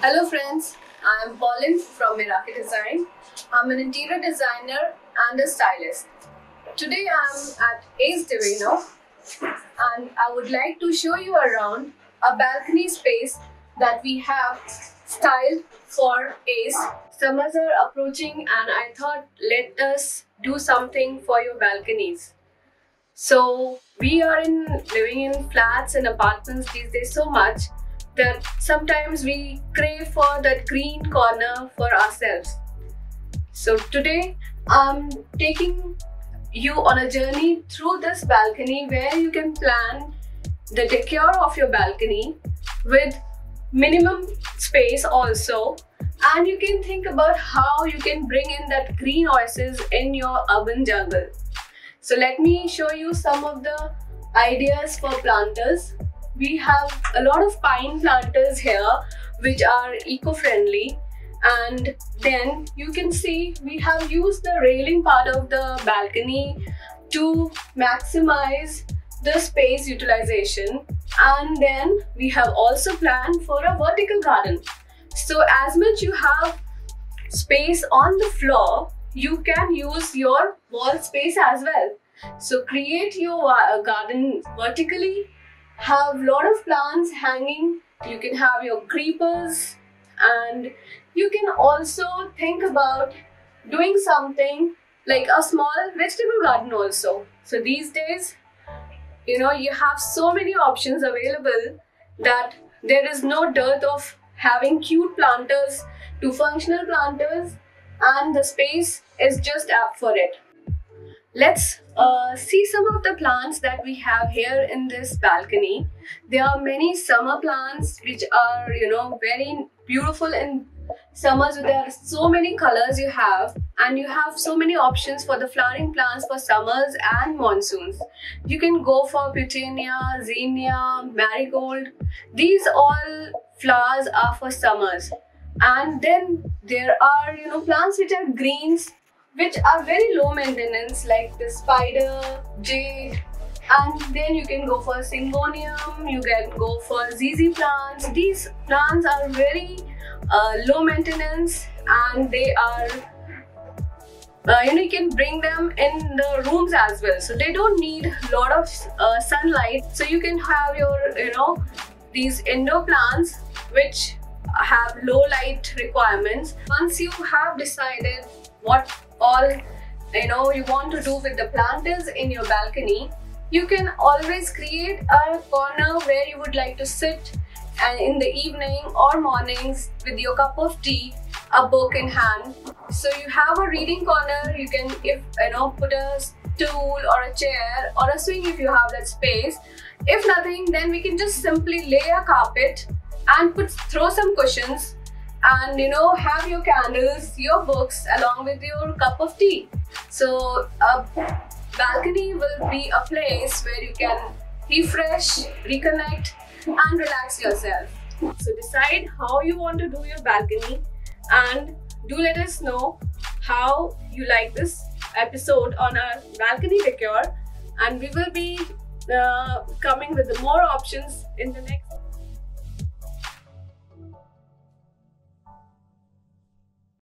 Hello friends, I am Polin from Meraki Design. I'm an interior designer and a stylist. Today I'm at Ace Divino and I would like to show you around a balcony space that we have styled for Ace. Summers are approaching and I thought let us do something for your balconies. So we are in living in flats and apartments these days so much that sometimes we crave for that green corner for ourselves. So today I'm taking you on a journey through this balcony where you can plan the decor of your balcony with minimum space also and you can think about how you can bring in that green oasis in your urban jungle. So let me show you some of the ideas for planters we have a lot of pine planters here which are eco-friendly. And then you can see we have used the railing part of the balcony to maximize the space utilization. And then we have also planned for a vertical garden. So as much you have space on the floor you can use your wall space as well. So create your garden vertically have lot of plants hanging. You can have your creepers and you can also think about doing something like a small vegetable garden also. So these days you know you have so many options available that there is no dearth of having cute planters to functional planters and the space is just apt for it Let's uh, see some of the plants that we have here in this balcony. There are many summer plants which are, you know, very beautiful in summers. There are so many colors you have and you have so many options for the flowering plants for summers and monsoons. You can go for petunia, zinnia, marigold. These all flowers are for summers. And then there are, you know, plants which are greens which are very low maintenance like the spider, jade and then you can go for syngonium, you can go for ZZ plants. These plants are very uh, low maintenance and they are uh, you know you can bring them in the rooms as well. So they don't need a lot of uh, sunlight. So you can have your you know these indoor plants which have low light requirements. Once you have decided what all you know you want to do with the planters in your balcony you can always create a corner where you would like to sit and in the evening or mornings with your cup of tea a book in hand. So you have a reading corner you can if you know put a stool or a chair or a swing if you have that space. If nothing then we can just simply lay a carpet and put throw some cushions and you know have your candles your books along with your cup of tea. So a balcony will be a place where you can refresh reconnect and relax yourself. So decide how you want to do your balcony and do let us know how you like this episode on our balcony decor. And we will be uh, coming with more options in the next